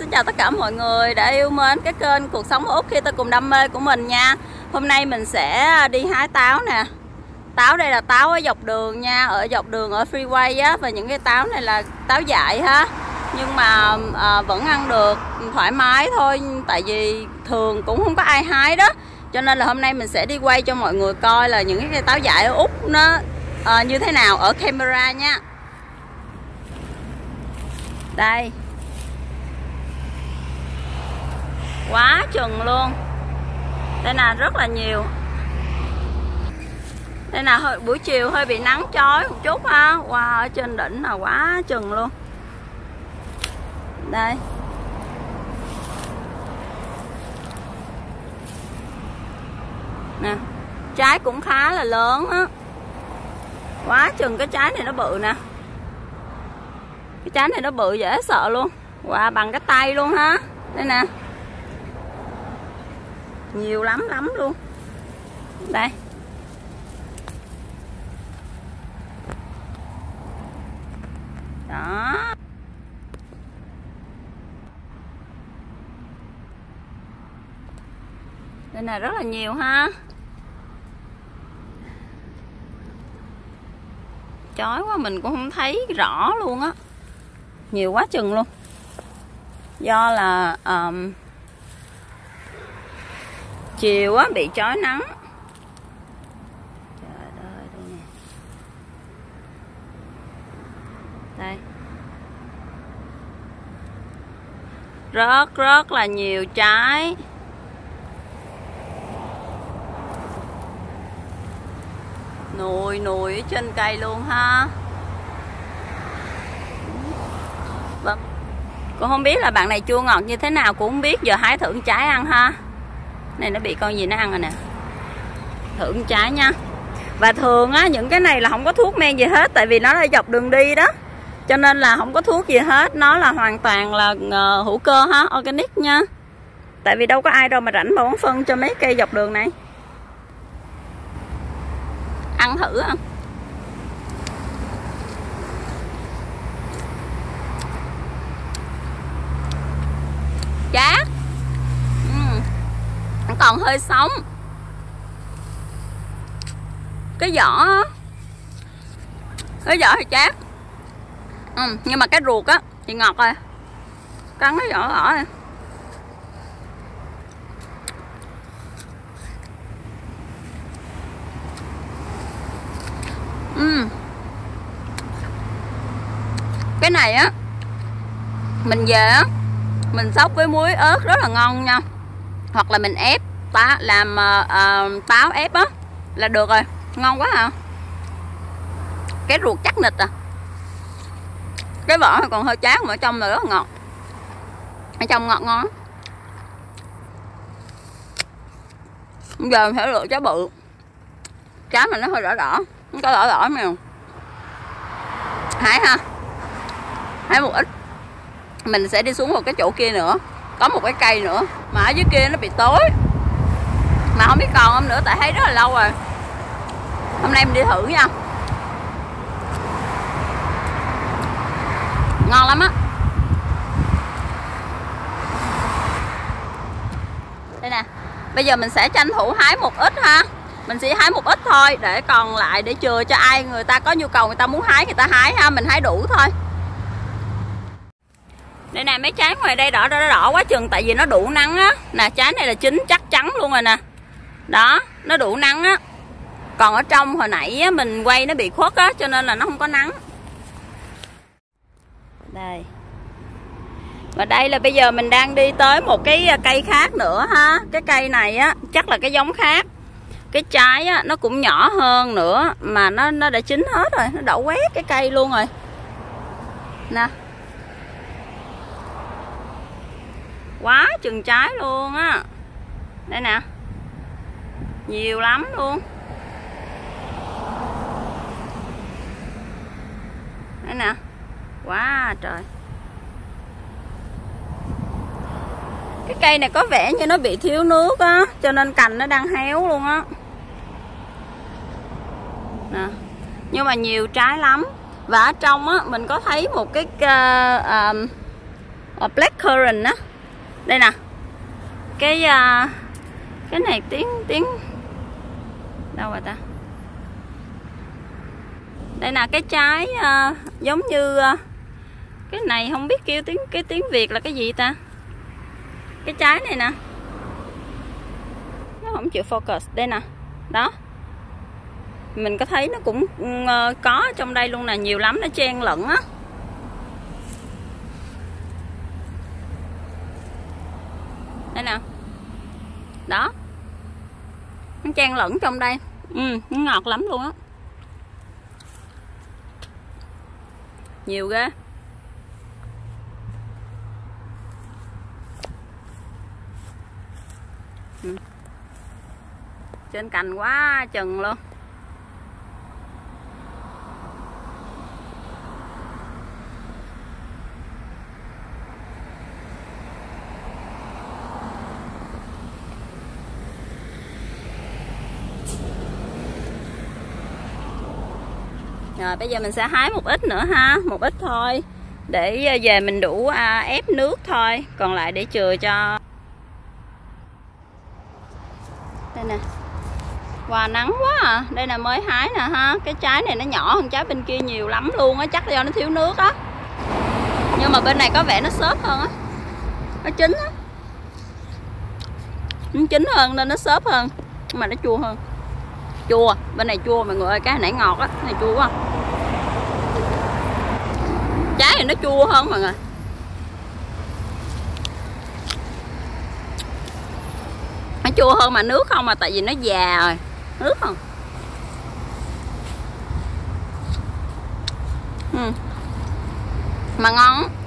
xin chào tất cả mọi người đã yêu mến cái kênh cuộc sống út khi ta cùng đam mê của mình nha. Hôm nay mình sẽ à, đi hái táo nè. Táo đây là táo ở dọc đường nha Ở dọc đường ở freeway á Và những cái táo này là táo dại ha. Nhưng mà à, vẫn ăn được thoải mái thôi Tại vì thường cũng không có ai hái đó. Cho nên là hôm nay mình sẽ đi quay cho mọi người coi là những cái táo dại ở Úc nó à, như thế nào ở camera nha. Đây quá chừng luôn. Đây là rất là nhiều. Đây là hơi, buổi chiều hơi bị nắng chói một chút ha. Wow, ở trên đỉnh là quá chừng luôn. Đây. Nè, trái cũng khá là lớn á. Quá chừng, cái trái này nó bự nè. Cái trái này nó bự dễ sợ luôn. Wow, bằng cái tay luôn ha. Đây nè nhiều lắm lắm luôn. Đây. Đó. Đây này rất là nhiều ha. Chói quá mình cũng không thấy rõ luôn á. Nhiều quá chừng luôn. Do là um, chiều á, bị chói nắng. Trời ơi, đây nè. Đây. Rất rất là nhiều trái. Nùi nùi ở trên cây luôn ha. Vâng. Cũng không biết là bạn này chua ngọt như thế nào, cũng không biết giờ hái thử trái ăn ha này nó bị con gì nó ăn rồi nè. Thử con trái nha. Và thường á những cái này là không có thuốc men gì hết tại vì nó là dọc đường đi đó. Cho nên là không có thuốc gì hết nó là hoàn toàn là uh, hữu cơ ha organic nha. Tại vì đâu có ai đâu mà rảnh mà bón phân cho mấy cây dọc đường này. Ăn thử không chát còn hơi sống. Cái vỏ cái vỏ thì chát. Ừ, nhưng mà cái ruột á thì ngọt rồi cắn cái vỏ vỏ này ừ. cái này á mình về á mình xóc với muối ớt rất là ngon nha. Hoặc là mình ép tá làm uh, táo ép á là được rồi. Ngon quá hả cái ruột chắc nịch à. Cái vỏ còn hơi chát mà ở trong là rất là ngọt. Ở trong ngọt ngon. Bây giờ mình phải lựa trái bự. Trái mà nó hơi đỏ đỏ nó có đỏ đỏ mèo? Hái ha. Hái một ít. Mình sẽ đi xuống một cái chỗ kia nữa. Có một cái cây nữa mà ở dưới kia nó bị tối mà không biết còn không nữa, tại thấy rất là lâu rồi. Hôm nay mình đi thử nha. Ngon lắm á. Đây nè, bây giờ mình sẽ tranh thủ hái một ít ha. Mình sẽ hái một ít thôi, để còn lại để chừa cho ai người ta có nhu cầu người ta muốn hái người ta hái ha, mình hái đủ thôi. Đây nè, mấy trái ngoài đây đỏ đỏ đỏ quá chừng, tại vì nó đủ nắng á. Nè, trái này là chín, chắc chắn luôn rồi nè đó nó đủ nắng á. Còn ở trong hồi nãy á, mình quay nó bị khuất á cho nên là nó không có nắng. Đây. Và đây là bây giờ mình đang đi tới một cái à, cây khác nữa ha. Cái cây này á chắc là cái giống khác. Cái trái á nó cũng nhỏ hơn nữa mà nó nó đã chín hết rồi nó đậu quét cái cây luôn rồi. Nè. Quá chừng trái luôn á. Đây nè nhiều lắm luôn. Đây nè. Quá trời. Cái cây này có vẻ như nó bị thiếu nước á cho nên cành nó đang héo luôn á. Nè. Nhưng mà nhiều trái lắm. Và ở trong á mình có thấy một cái uh, uh, black blackcurrant á. Đây nè. Cái uh, cái này tiếng tiếng đâu rồi ta? Đây là cái trái uh, giống như uh, cái này không biết kêu tiếng cái tiếng việt là cái gì ta? Cái trái này nè. Nó không chịu focus. Đây nè. Đó. Mình có thấy nó cũng uh, có trong đây luôn nè nhiều lắm nó chen lẫn á. Đây nè. Đó. Nó chen lẫn trong đây ừ, ngọt lắm luôn á. Nhiều ghê. Ừ. trên cành quá chừng luôn. Rồi bây giờ mình sẽ hái một ít nữa ha một ít thôi. Để ờ, về mình đủ à, ép nước thôi còn lại để chừa cho. Đây nè. Wow nắng quá à. Đây là mới hái nè ha. Cái trái này nó nhỏ hơn trái bên kia nhiều lắm luôn á Chắc do nó thiếu nước á. Nhưng mà bên này có vẻ nó xốp hơn á. Nó chín á. Nó chín hơn nên nó xốp hơn Nhưng mà nó chua hơn. Chua, Bên này chua mọi người ơi, Cái nãy ngọt á, Cái này chua quá. Trái thì nó chua hơn mọi người. Nó chua hơn mà nước không mà tại vì nó già rồi. Nước không? Ừ. mà ngon.